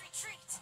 retreat!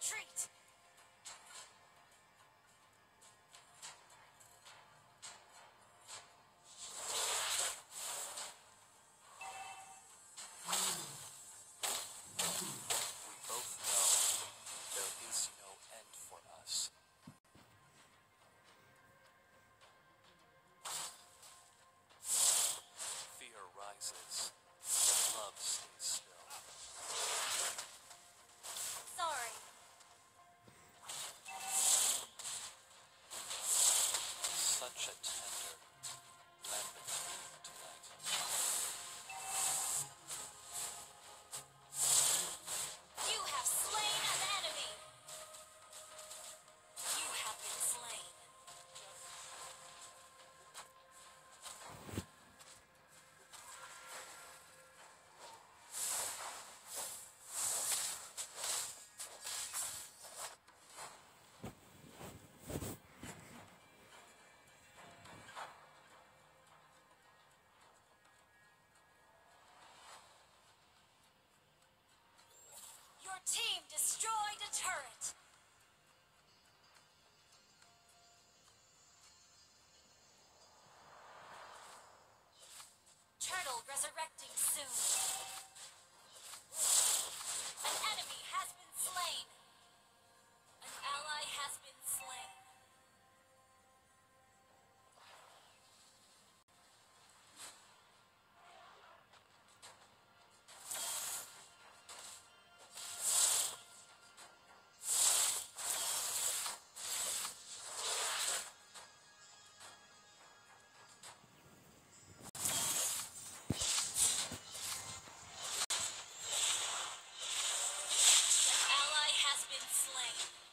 Treat. will resurrecting soon. An enemy has been slain. An ally has been slain. slain.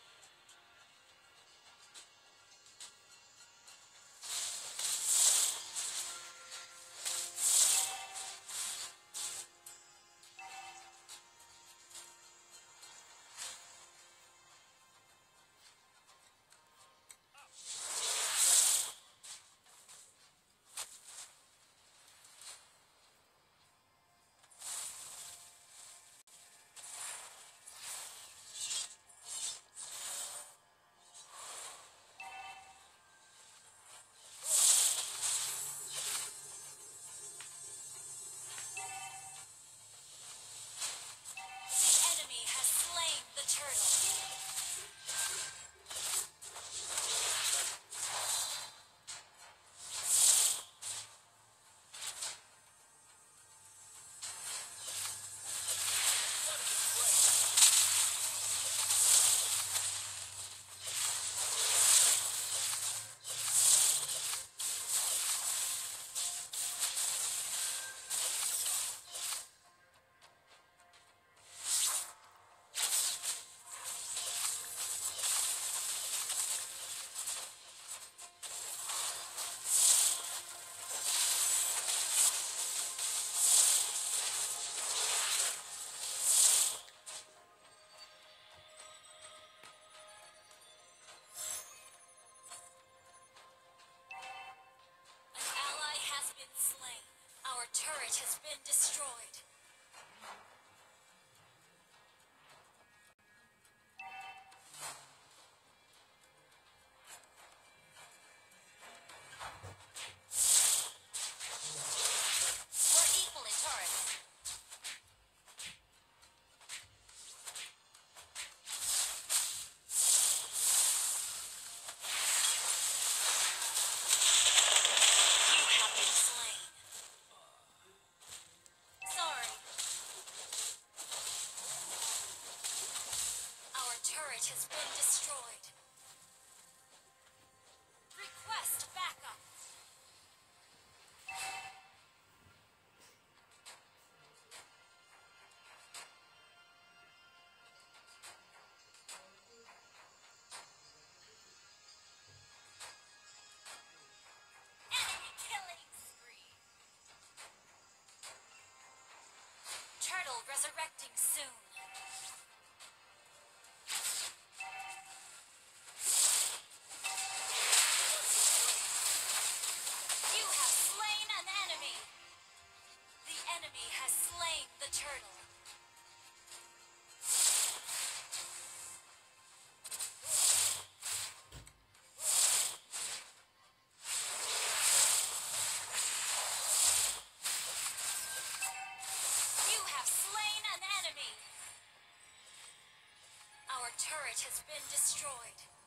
destroyed. destroyed. Request backup. Enemy killing spree. Turtle resurrecting soon. been destroyed.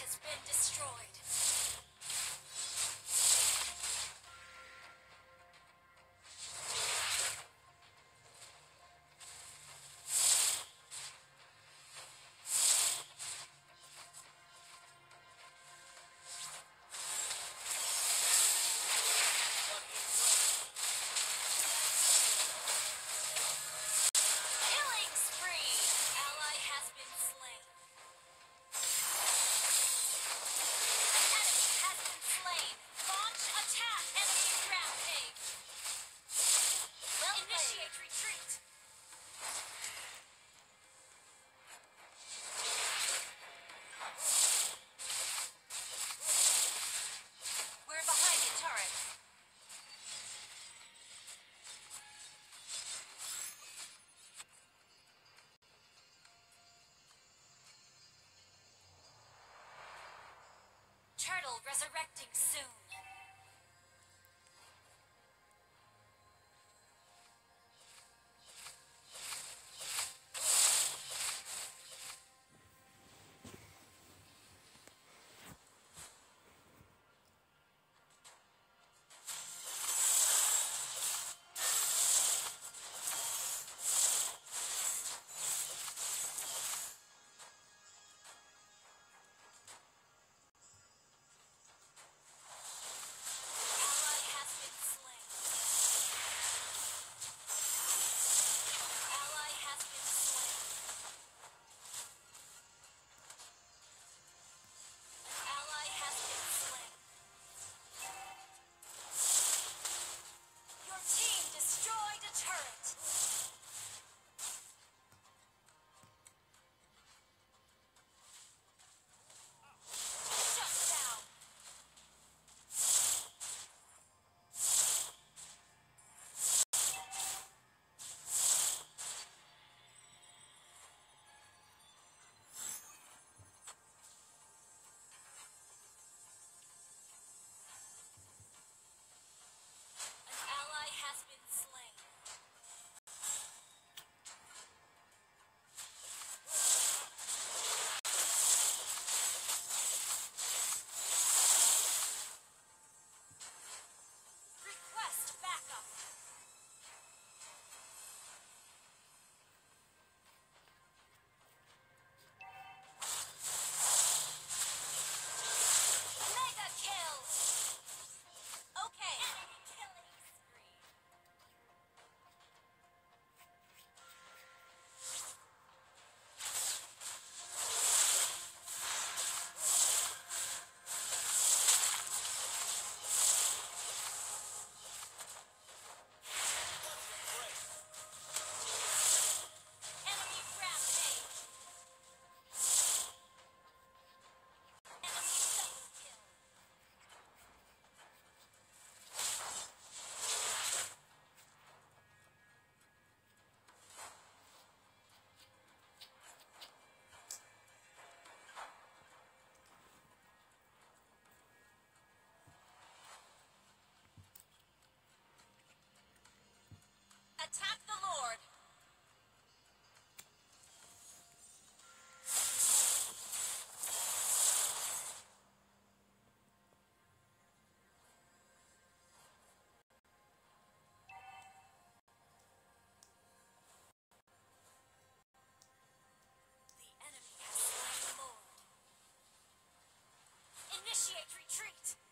has been destroyed. resurrecting soon. Attack the Lord! Retreat!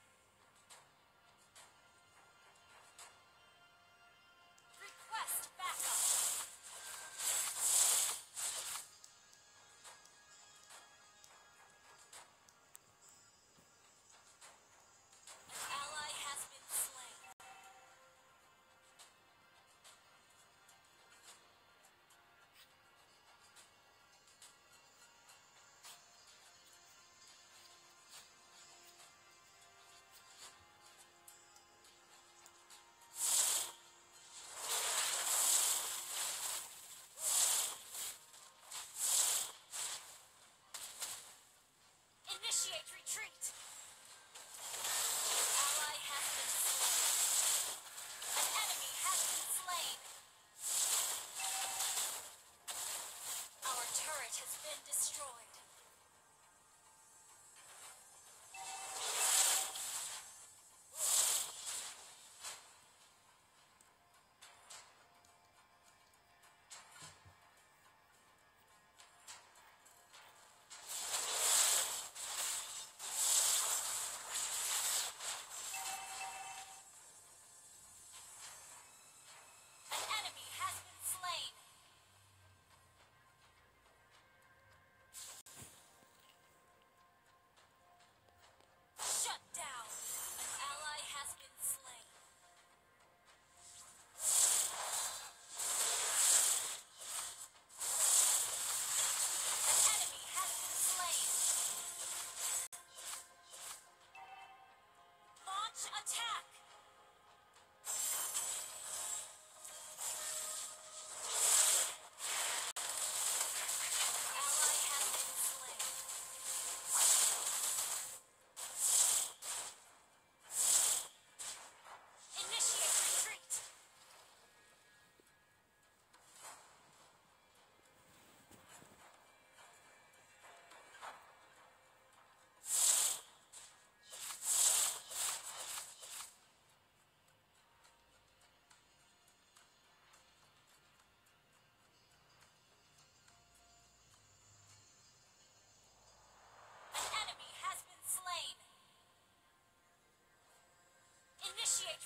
Retreat!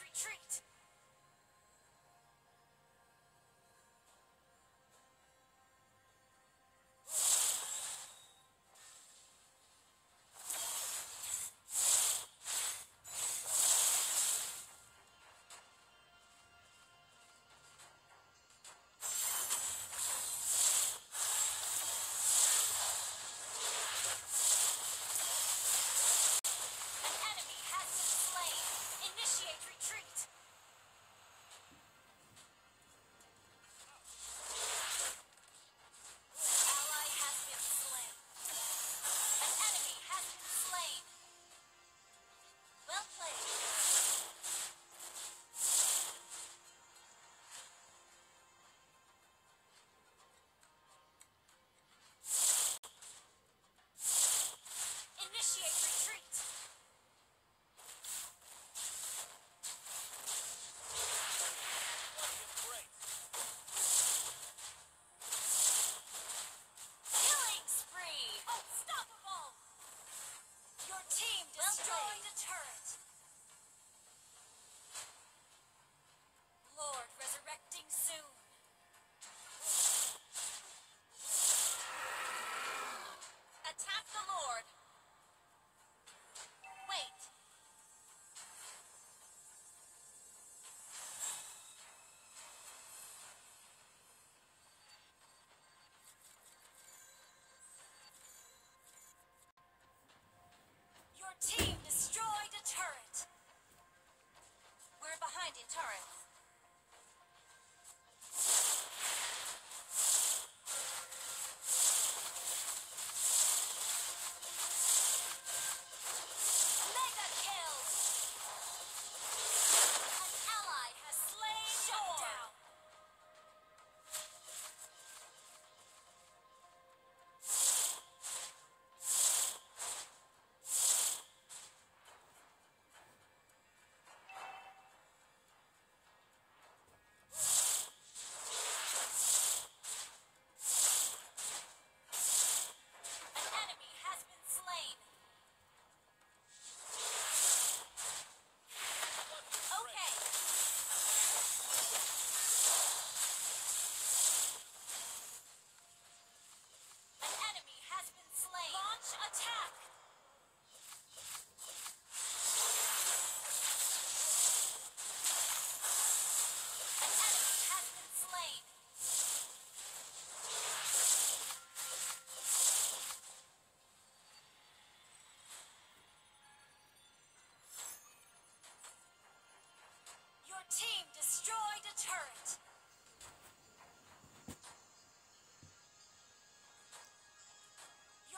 Retreat. Initiate retreat.